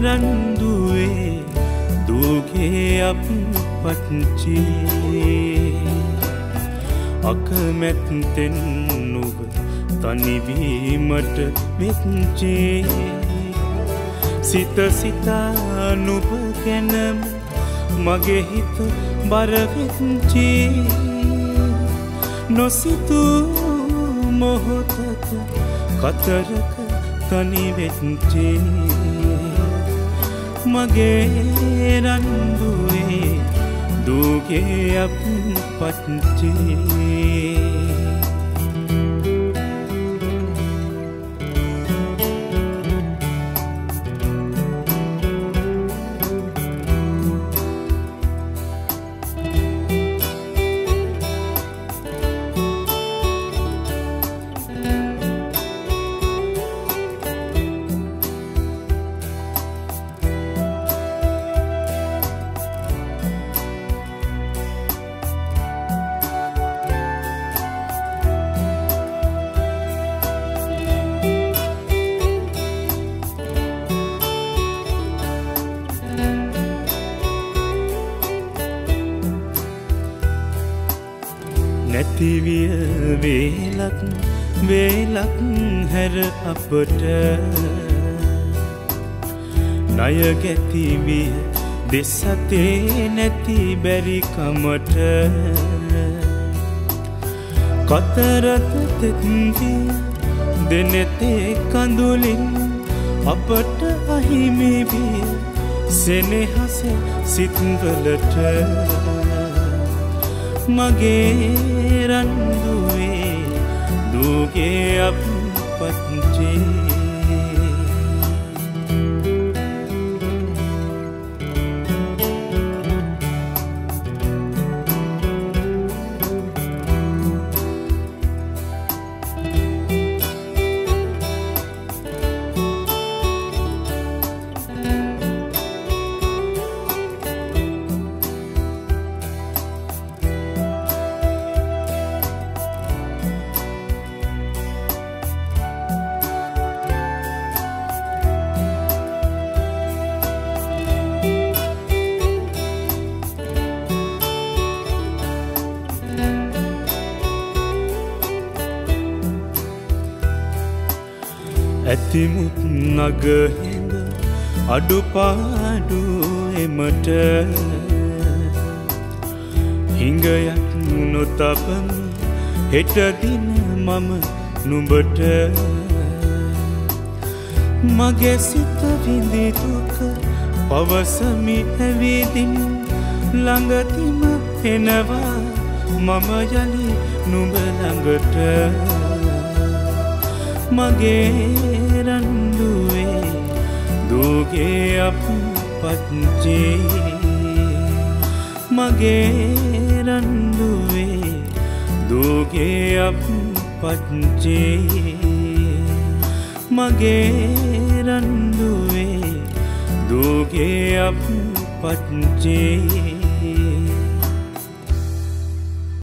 රන්දුවේ දූගේ අප පච්චේ අකමැත්තෙන් නුව තනිවීමට වෙච්චේ සිත සිතා නුබ ගැනම මගේ හිත බරවෙච්චේ නොසිතූ මොහොතක කතරක තනිවෙච්චේ මගේ රන්දුවේ දූගේ අප පච්චේ නැතිවිය වේලක් වේලක් හැර අපට. ණය ගැතිවිය දෙසතේ නැති බැරිකමට කතරත තෙත්විය දෙනෙතේ කඳුලින් අපට අහිමිවිය සෙනෙහස සිත්වලට. මගේ රන්දුවේ දූගේ අප පත්චේ ඇතිමුත් නගහිඳ අඩුපාඩු එමට. හිඟයක් නොතපම හෙටදින මම නුඹට. මගේ සිත විඳිදුක පවසමි ඇවිදින් ළඟතිම එනවා මම යලි නුඹ ළඟට. මගේ රන්දුවේ දූගේ අප පච්චේ මගේ රන්දුවේ දූගේ අප පච්චේ මගේ රන්දුවේ දූගේ අප පච්චේ